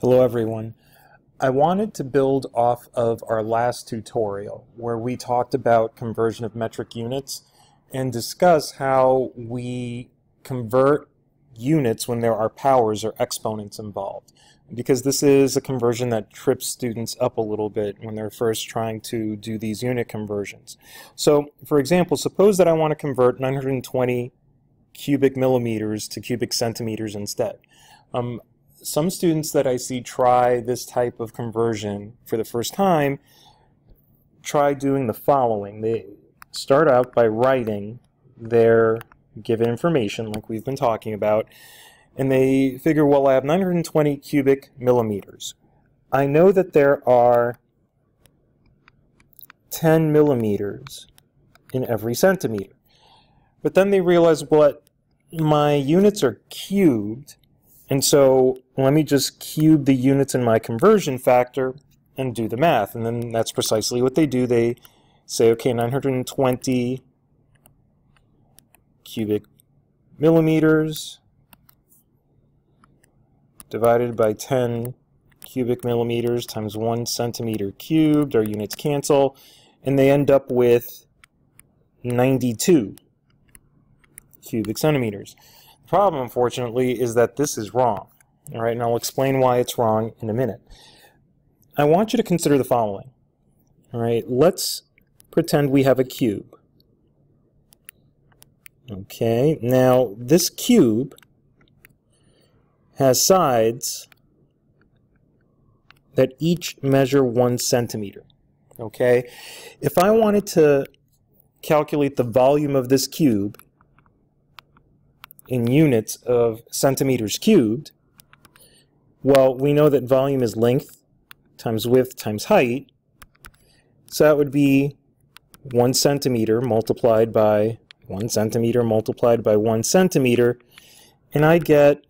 Hello everyone. I wanted to build off of our last tutorial where we talked about conversion of metric units and discuss how we convert units when there are powers or exponents involved because this is a conversion that trips students up a little bit when they're first trying to do these unit conversions. So for example, suppose that I want to convert 920 cubic millimeters to cubic centimeters instead. Um, some students that I see try this type of conversion for the first time try doing the following. They start out by writing their given information like we've been talking about and they figure, well, I have 920 cubic millimeters. I know that there are 10 millimeters in every centimeter. But then they realize, well, my units are cubed, and so let me just cube the units in my conversion factor and do the math. And then that's precisely what they do. They say, okay, 920 cubic millimeters divided by 10 cubic millimeters times 1 centimeter cubed. Our units cancel. And they end up with 92 cubic centimeters. The problem, unfortunately, is that this is wrong. All right, and I'll explain why it's wrong in a minute. I want you to consider the following. All right, let's pretend we have a cube. Okay, now this cube has sides that each measure one centimeter. Okay, if I wanted to calculate the volume of this cube, in units of centimeters cubed, well, we know that volume is length times width times height. So that would be 1 centimeter multiplied by 1 centimeter multiplied by 1 centimeter, and I get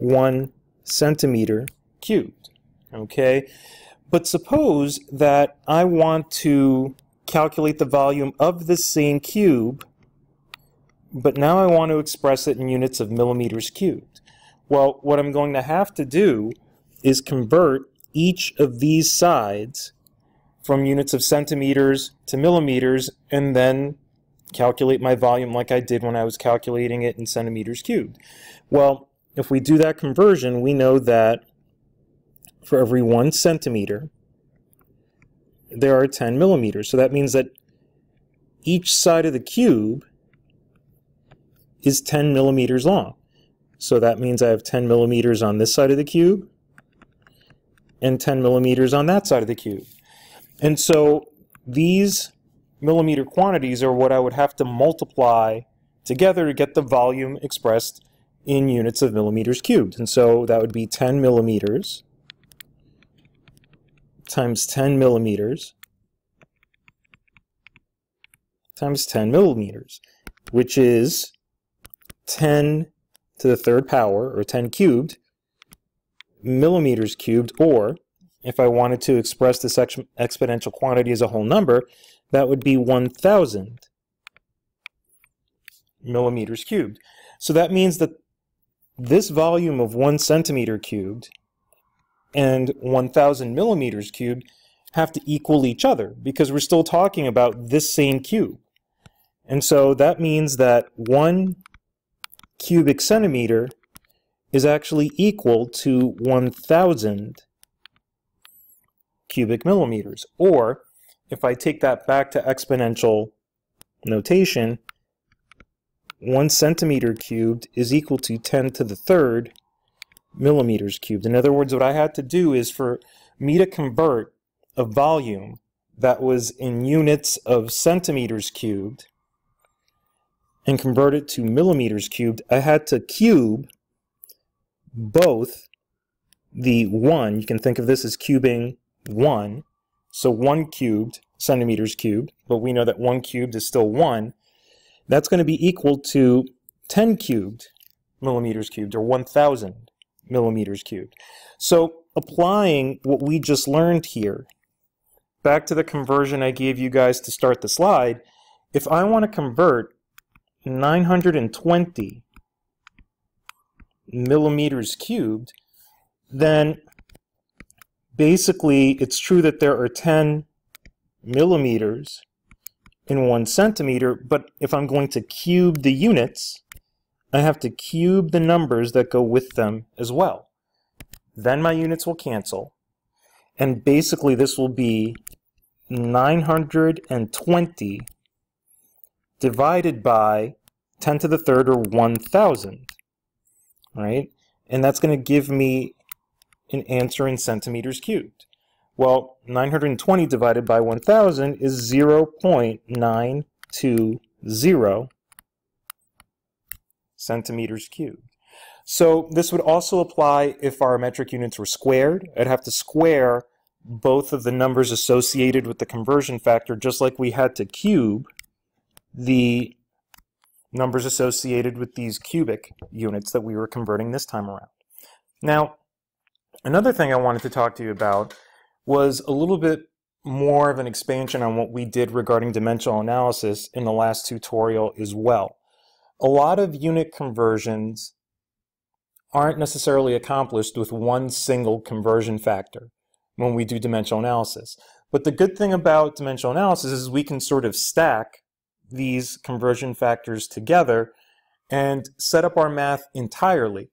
1 centimeter cubed. Okay? But suppose that I want to calculate the volume of the same cube but now I want to express it in units of millimeters cubed. Well, what I'm going to have to do is convert each of these sides from units of centimeters to millimeters and then calculate my volume like I did when I was calculating it in centimeters cubed. Well, if we do that conversion, we know that for every one centimeter, there are 10 millimeters. So that means that each side of the cube is 10 millimeters long. So that means I have 10 millimeters on this side of the cube and 10 millimeters on that side of the cube. And so these millimeter quantities are what I would have to multiply together to get the volume expressed in units of millimeters cubed. And so that would be 10 millimeters times 10 millimeters times 10 millimeters, which is 10 to the third power, or 10 cubed, millimeters cubed, or if I wanted to express this ex exponential quantity as a whole number, that would be 1,000 millimeters cubed. So that means that this volume of 1 centimeter cubed and 1,000 millimeters cubed have to equal each other because we're still talking about this same cube. And so that means that 1 cubic centimeter is actually equal to 1,000 cubic millimeters. Or, if I take that back to exponential notation, 1 centimeter cubed is equal to 10 to the third millimeters cubed. In other words, what I had to do is for me to convert a volume that was in units of centimeters cubed and convert it to millimeters cubed, I had to cube both the 1, you can think of this as cubing 1, so 1 cubed centimeters cubed, but we know that 1 cubed is still 1. That's going to be equal to 10 cubed millimeters cubed, or 1,000 millimeters cubed. So applying what we just learned here, back to the conversion I gave you guys to start the slide, if I want to convert 920 millimeters cubed then basically it's true that there are 10 millimeters in one centimeter, but if I'm going to cube the units, I have to cube the numbers that go with them as well. Then my units will cancel, and basically this will be 920 divided by 10 to the third or 1,000, right? And that's going to give me an answer in centimeters cubed. Well, 920 divided by 1,000 is 0.920 centimeters cubed. So this would also apply if our metric units were squared. I'd have to square both of the numbers associated with the conversion factor just like we had to cube the numbers associated with these cubic units that we were converting this time around. Now, another thing I wanted to talk to you about was a little bit more of an expansion on what we did regarding dimensional analysis in the last tutorial as well. A lot of unit conversions aren't necessarily accomplished with one single conversion factor when we do dimensional analysis. But the good thing about dimensional analysis is we can sort of stack these conversion factors together and set up our math entirely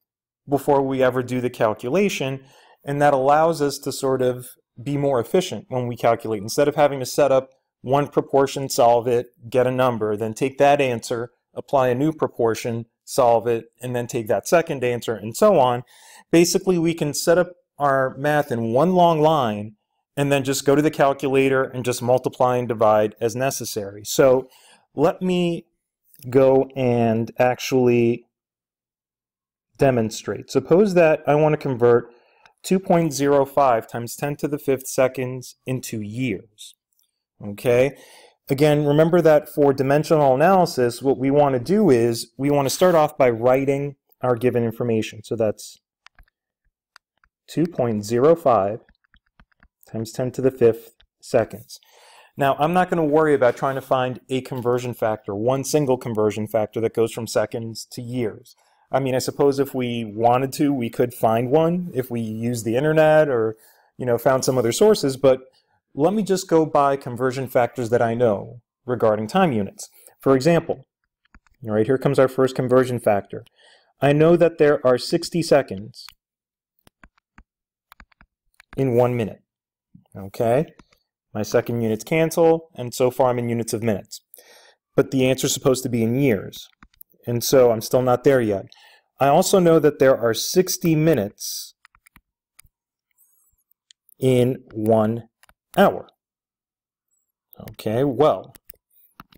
before we ever do the calculation. And that allows us to sort of be more efficient when we calculate. Instead of having to set up one proportion, solve it, get a number, then take that answer, apply a new proportion, solve it, and then take that second answer, and so on. Basically, we can set up our math in one long line and then just go to the calculator and just multiply and divide as necessary. So let me go and actually demonstrate. Suppose that I want to convert 2.05 times 10 to the fifth seconds into years. Okay? Again, remember that for dimensional analysis, what we want to do is we want to start off by writing our given information. So that's 2.05 times 10 to the fifth seconds. Now, I'm not going to worry about trying to find a conversion factor, one single conversion factor that goes from seconds to years. I mean, I suppose if we wanted to, we could find one if we use the internet or, you know, found some other sources, but let me just go by conversion factors that I know regarding time units. For example, all right, here comes our first conversion factor. I know that there are 60 seconds in one minute. Okay? My second units cancel, and so far I'm in units of minutes. But the answer is supposed to be in years. And so I'm still not there yet. I also know that there are 60 minutes in one hour. Okay, well,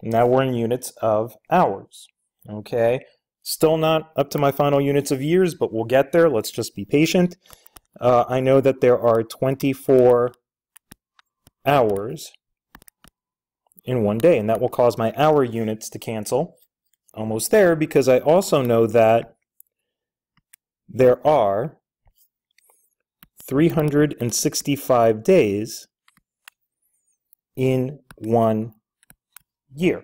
now we're in units of hours. Okay, still not up to my final units of years, but we'll get there. Let's just be patient. Uh, I know that there are 24 hours in one day, and that will cause my hour units to cancel. Almost there, because I also know that there are 365 days in one year.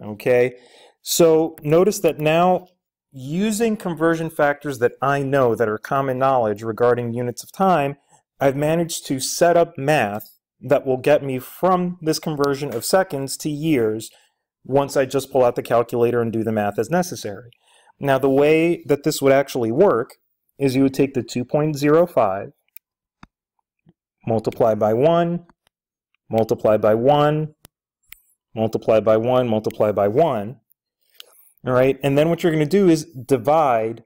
Okay, so notice that now using conversion factors that I know that are common knowledge regarding units of time, I've managed to set up math that will get me from this conversion of seconds to years once I just pull out the calculator and do the math as necessary. Now the way that this would actually work is you would take the 2.05, multiply by 1, multiply by 1, multiply by 1, multiply by 1, all right, and then what you're going to do is divide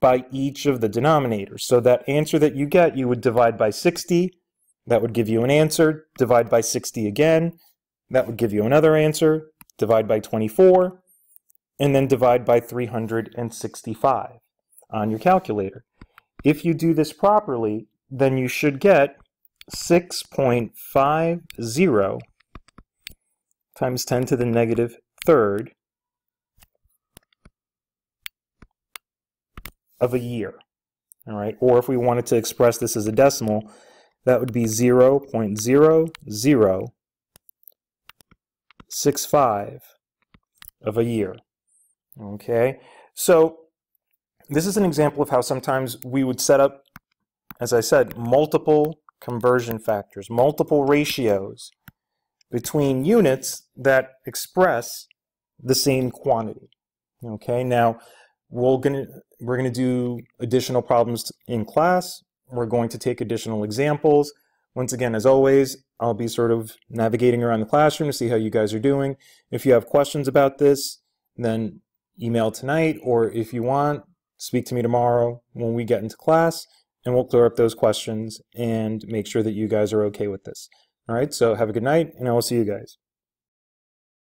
by each of the denominators. So that answer that you get, you would divide by 60. That would give you an answer. Divide by 60 again. That would give you another answer. Divide by 24. And then divide by 365 on your calculator. If you do this properly, then you should get 6.50 times 10 to the negative third of a year. All right, or if we wanted to express this as a decimal, that would be 0 0.0065 of a year. Okay, so this is an example of how sometimes we would set up as I said, multiple conversion factors, multiple ratios between units that express the same quantity. Okay, now we're gonna we're gonna do additional problems in class. We're going to take additional examples. Once again, as always, I'll be sort of navigating around the classroom to see how you guys are doing. If you have questions about this, then email tonight, or if you want, speak to me tomorrow when we get into class, and we'll clear up those questions and make sure that you guys are okay with this. All right, so have a good night, and I will see you guys.